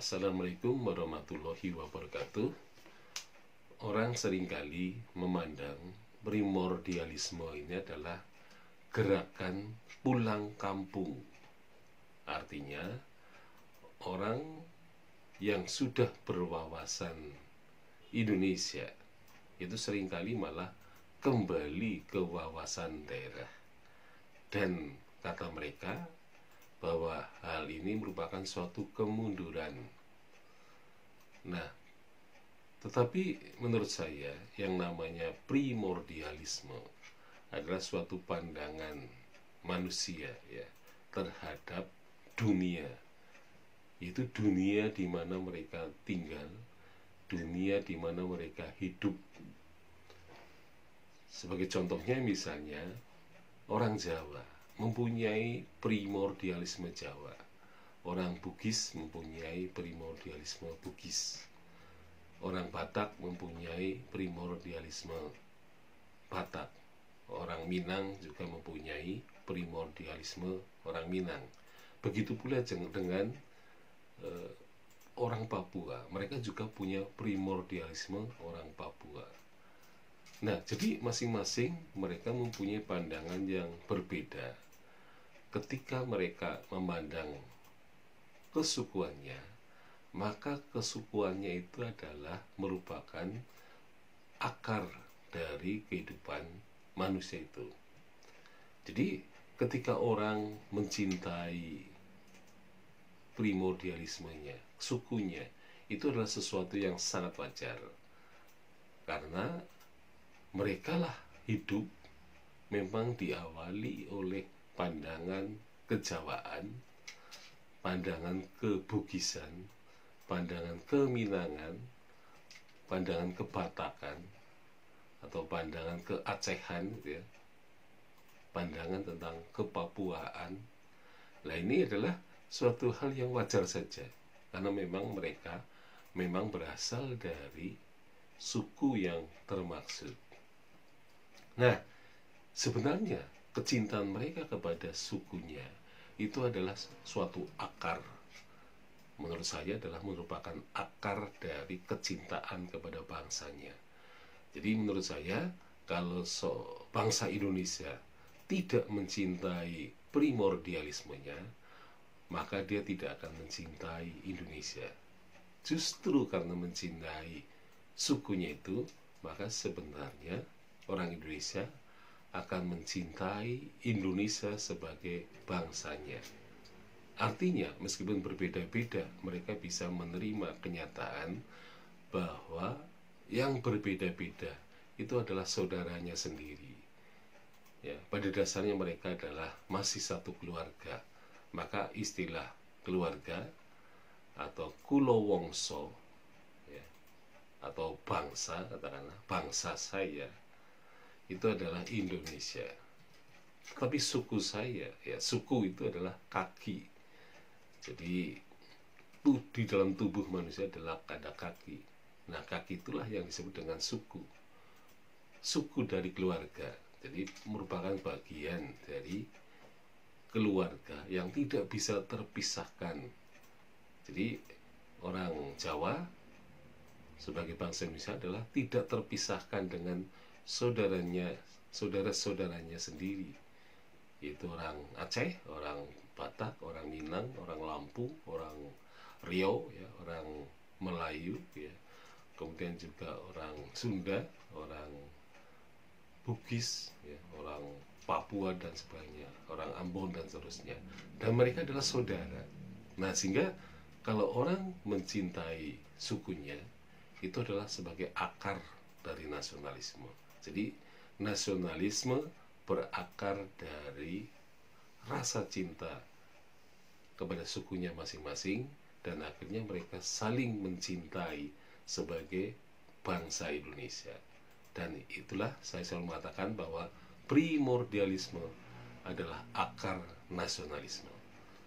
Assalamualaikum warahmatullahi wabarakatuh. Orang sering kali memandang primordialisme ini adalah gerakan pulang kampung. Artinya, orang yang sudah berwawasan Indonesia itu sering kali malah kembali ke wawasan daerah. Dan kata mereka bahwa hal ini merupakan suatu kemunduran. Nah, tetapi menurut saya yang namanya primordialisme adalah suatu pandangan manusia ya terhadap dunia. Itu dunia di mana mereka tinggal, dunia di mana mereka hidup. Sebagai contohnya misalnya orang Jawa mempunyai primordialisme Jawa. Orang Bugis mempunyai primordialisme Bugis. Orang Batak mempunyai primordialisme Batak. Orang Minang juga mempunyai primordialisme orang Minang. Begitu pula dengan uh, orang Papua. Mereka juga punya primordialisme orang Papua. Nah, jadi masing-masing mereka mempunyai pandangan yang berbeda ketika mereka memandang kesukuannya, maka kesukuannya itu adalah merupakan akar dari kehidupan manusia itu. Jadi, ketika orang mencintai primordialismenya, sukunya, itu adalah sesuatu yang sangat wajar. Karena mereka lah hidup memang diawali oleh pandangan kejawaan, pandangan kebugisan, pandangan keminangan, pandangan kebatakan, atau pandangan keacehan, gitu ya. pandangan tentang kepapuaan. Nah ini adalah suatu hal yang wajar saja, karena memang mereka memang berasal dari suku yang termaksud. Nah, sebenarnya kecintaan mereka kepada sukunya itu adalah suatu akar. Menurut saya adalah merupakan akar dari kecintaan kepada bangsanya. Jadi menurut saya kalau so, bangsa Indonesia tidak mencintai primordialismenya maka dia tidak akan mencintai Indonesia. Justru karena mencintai sukunya itu maka sebenarnya orang Indonesia akan mencintai Indonesia sebagai bangsanya. Artinya, meskipun berbeda-beda, mereka bisa menerima kenyataan bahwa yang berbeda-beda itu adalah saudaranya sendiri. Ya, pada dasarnya mereka adalah masih satu keluarga. Maka istilah keluarga atau kulowongso ya, atau bangsa katakanlah bangsa saya itu adalah Indonesia. Tapi suku saya, ya suku itu adalah kaki. Jadi di dalam tubuh manusia adalah ada kaki. Nah kaki itulah yang disebut dengan suku. Suku dari keluarga. Jadi merupakan bagian dari keluarga yang tidak bisa terpisahkan. Jadi orang Jawa sebagai bangsa Indonesia adalah tidak terpisahkan dengan saudaranya, saudara-saudaranya sendiri. Yaitu orang Aceh, orang Batak, orang Minang, orang Lampung, orang Riau, ya, orang Melayu, ya. kemudian juga orang Sunda, orang Bugis, ya, orang Papua dan sebagainya, orang Ambon dan seterusnya. Dan mereka adalah saudara. Nah, sehingga kalau orang mencintai sukunya, itu adalah sebagai akar dari nasionalisme. Jadi nasionalisme berakar dari rasa cinta kepada sukunya masing-masing dan akhirnya mereka saling mencintai sebagai bangsa Indonesia. Dan itulah saya selalu mengatakan bahwa primordialisme adalah akar nasionalisme.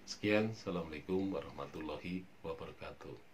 Sekian, Assalamualaikum warahmatullahi wabarakatuh.